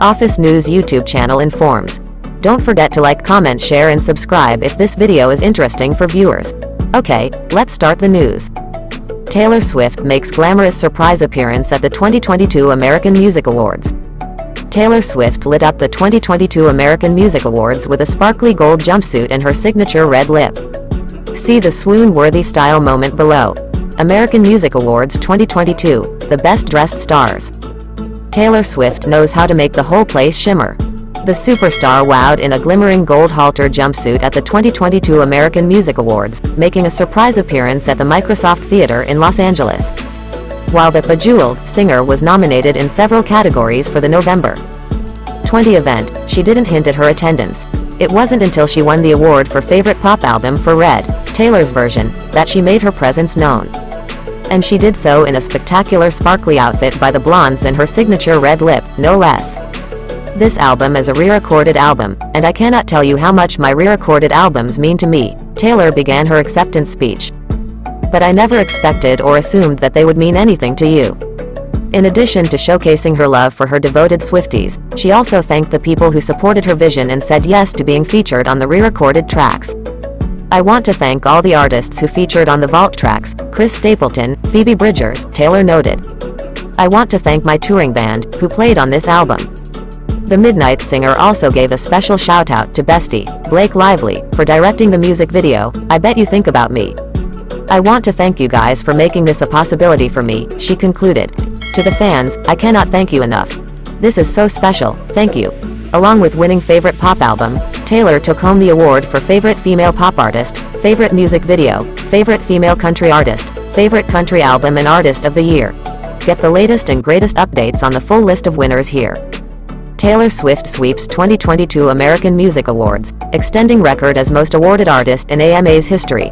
Office News YouTube channel informs. Don't forget to like, comment, share and subscribe if this video is interesting for viewers. Okay, let's start the news. Taylor Swift makes glamorous surprise appearance at the 2022 American Music Awards. Taylor Swift lit up the 2022 American Music Awards with a sparkly gold jumpsuit and her signature red lip. See the swoon-worthy style moment below. American Music Awards 2022, the best dressed stars. Taylor Swift knows how to make the whole place shimmer. The superstar wowed in a glimmering gold halter jumpsuit at the 2022 American Music Awards, making a surprise appearance at the Microsoft Theater in Los Angeles. While the bejeweled singer was nominated in several categories for the November 20 event, she didn't hint at her attendance. It wasn't until she won the award for Favorite Pop Album for Red, Taylor's version, that she made her presence known. And she did so in a spectacular sparkly outfit by the Blonds and her signature red lip, no less. This album is a re-recorded album, and I cannot tell you how much my re-recorded albums mean to me, Taylor began her acceptance speech. But I never expected or assumed that they would mean anything to you. In addition to showcasing her love for her devoted Swifties, she also thanked the people who supported her vision and said yes to being featured on the re-recorded tracks. I want to thank all the artists who featured on the Vault tracks, Chris Stapleton, Phoebe Bridgers, Taylor noted. I want to thank my touring band, who played on this album. The Midnight Singer also gave a special shout out to Bestie, Blake Lively, for directing the music video, I Bet You Think About Me. I want to thank you guys for making this a possibility for me, she concluded. To the fans, I cannot thank you enough. This is so special, thank you. Along with winning Favorite Pop Album, Taylor took home the award for Favorite Female Pop Artist, Favorite Music Video, Favorite Female Country Artist, Favorite Country Album and Artist of the Year. Get the latest and greatest updates on the full list of winners here. Taylor Swift sweeps 2022 American Music Awards, extending record as most awarded artist in AMA's history.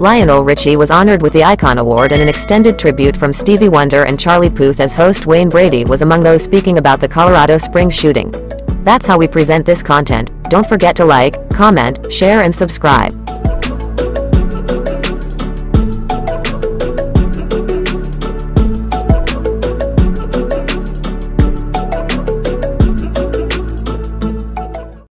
Lionel Richie was honored with the Icon Award and an extended tribute from Stevie Wonder and Charlie Puth as host Wayne Brady was among those speaking about the Colorado Springs shooting. That's how we present this content. Don't forget to like, comment, share and subscribe.